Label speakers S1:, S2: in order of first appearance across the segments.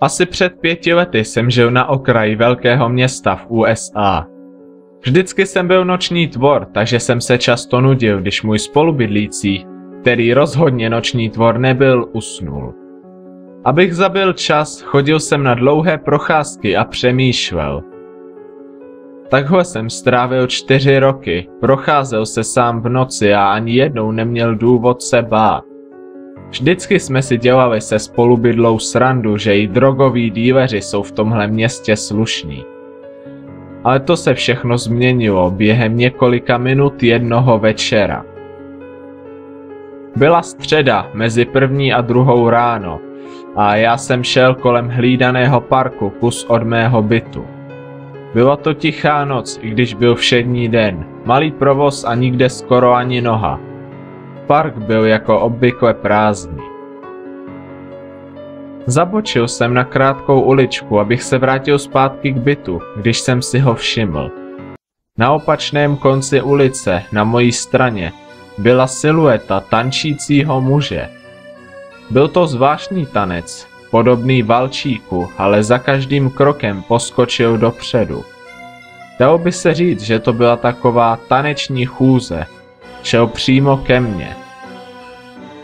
S1: Asi před pěti lety jsem žil na okraji velkého města v USA. Vždycky jsem byl noční tvor, takže jsem se často nudil, když můj spolubydlící, který rozhodně noční tvor nebyl, usnul. Abych zabil čas, chodil jsem na dlouhé procházky a přemýšlel. Takhle jsem strávil čtyři roky, procházel se sám v noci a ani jednou neměl důvod se bát. Vždycky jsme si dělali se spolubydlou srandu, že i drogoví díleři jsou v tomhle městě slušní. Ale to se všechno změnilo během několika minut jednoho večera. Byla středa mezi první a druhou ráno a já jsem šel kolem hlídaného parku kus od mého bytu. Byla to tichá noc, i když byl všední den. Malý provoz a nikde skoro ani noha. Park byl jako obvykle prázdný. Zabočil jsem na krátkou uličku, abych se vrátil zpátky k bytu, když jsem si ho všiml. Na opačném konci ulice, na mojí straně, byla silueta tančícího muže. Byl to zvláštní tanec, podobný valčíku, ale za každým krokem poskočil dopředu. Dalo by se říct, že to byla taková taneční chůze. Šel přímo ke mně.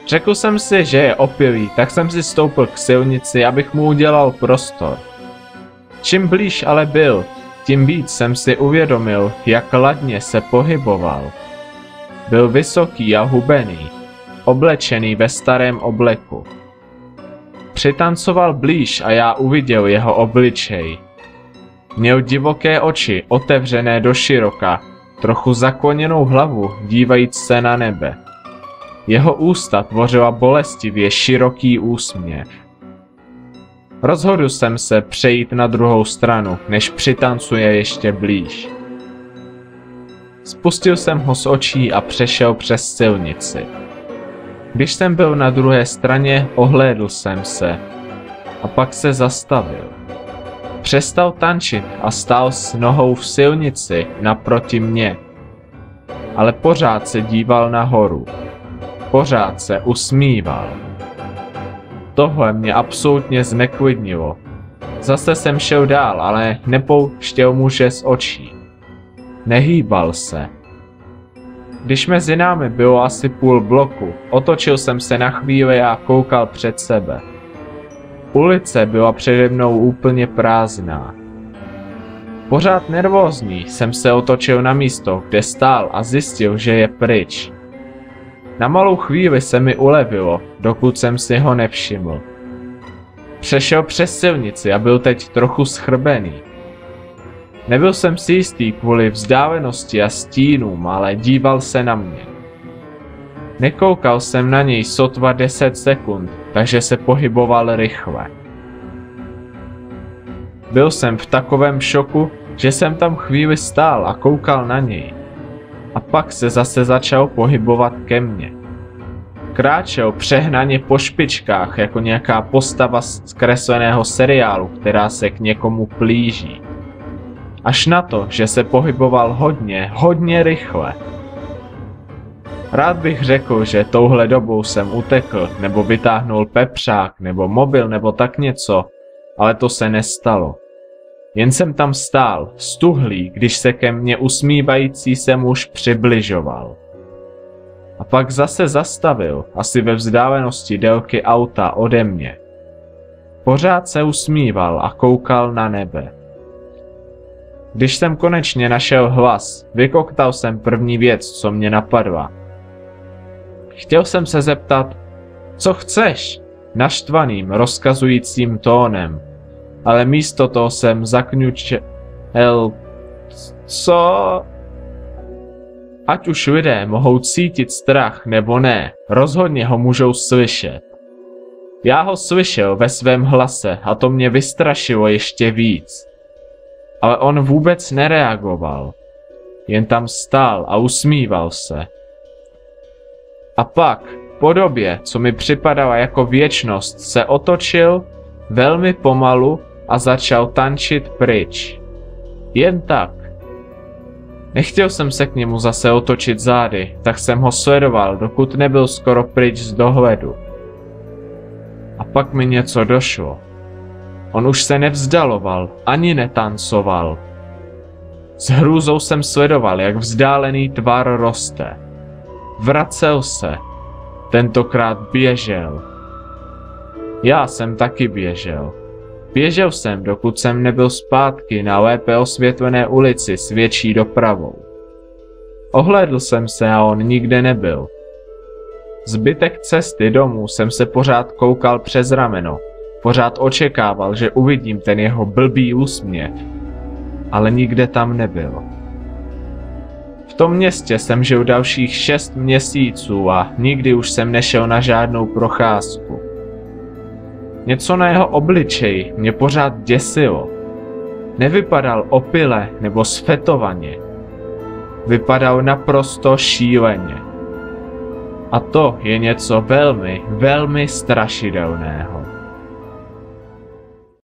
S1: Řekl jsem si, že je opilý, tak jsem si stoupil k silnici, abych mu udělal prostor. Čím blíž ale byl, tím víc jsem si uvědomil, jak ladně se pohyboval. Byl vysoký a hubený, oblečený ve starém obleku. Přitancoval blíž a já uviděl jeho obličej. Měl divoké oči, otevřené do široka, trochu zakloněnou hlavu, dívajíc se na nebe. Jeho ústa tvořila bolestivě široký úsměv. Rozhodl jsem se přejít na druhou stranu, než přitancuje ještě blíž. Spustil jsem ho z očí a přešel přes silnici. Když jsem byl na druhé straně, ohlédl jsem se a pak se zastavil. Přestal tančit a stál s nohou v silnici naproti mě. Ale pořád se díval nahoru. Pořád se usmíval. Tohle mě absolutně zneklidnilo. Zase jsem šel dál, ale nepouštěl muže z očí. Nehýbal se. Když mezi námi bylo asi půl bloku, otočil jsem se na chvíli a koukal před sebe. Ulice byla přede mnou úplně prázdná. Pořád nervózní jsem se otočil na místo, kde stál a zjistil, že je pryč. Na malou chvíli se mi ulevilo, dokud jsem si ho nevšiml. Přešel přes silnici a byl teď trochu schrbený. Nebyl jsem si jistý kvůli vzdálenosti a stínům, ale díval se na mě. Nekoukal jsem na něj sotva 10 sekund, takže se pohyboval rychle. Byl jsem v takovém šoku, že jsem tam chvíli stál a koukal na něj. A pak se zase začal pohybovat ke mně. Kráčel přehnaně po špičkách jako nějaká postava z kresleného seriálu, která se k někomu plíží. Až na to, že se pohyboval hodně, hodně rychle. Rád bych řekl, že touhle dobou jsem utekl, nebo vytáhnul pepřák, nebo mobil, nebo tak něco, ale to se nestalo. Jen jsem tam stál, stuhlý, když se ke mně usmívající se muž přibližoval. A pak zase zastavil, asi ve vzdálenosti délky auta ode mě. Pořád se usmíval a koukal na nebe. Když jsem konečně našel hlas, vykoktal jsem první věc, co mě napadla. Chtěl jsem se zeptat, co chceš, naštvaným, rozkazujícím tónem, ale místo toho jsem zakňučel, co? Ať už lidé mohou cítit strach nebo ne, rozhodně ho můžou slyšet. Já ho slyšel ve svém hlase a to mě vystrašilo ještě víc ale on vůbec nereagoval. Jen tam stál a usmíval se. A pak, po době, co mi připadala jako věčnost, se otočil velmi pomalu a začal tančit pryč. Jen tak. Nechtěl jsem se k němu zase otočit zády, tak jsem ho sledoval, dokud nebyl skoro pryč z dohledu. A pak mi něco došlo. On už se nevzdaloval, ani netancoval. S hrůzou jsem sledoval, jak vzdálený tvar roste. Vracel se. Tentokrát běžel. Já jsem taky běžel. Běžel jsem, dokud jsem nebyl zpátky na lépe osvětlené ulici s větší dopravou. Ohlédl jsem se a on nikde nebyl. Zbytek cesty domů jsem se pořád koukal přes rameno. Pořád očekával, že uvidím ten jeho blbý úsměv. Ale nikde tam nebyl. V tom městě jsem žil dalších šest měsíců a nikdy už jsem nešel na žádnou procházku. Něco na jeho obličeji mě pořád děsilo. Nevypadal opile nebo sfetovaně. Vypadal naprosto šíleně. A to je něco velmi, velmi strašidelného.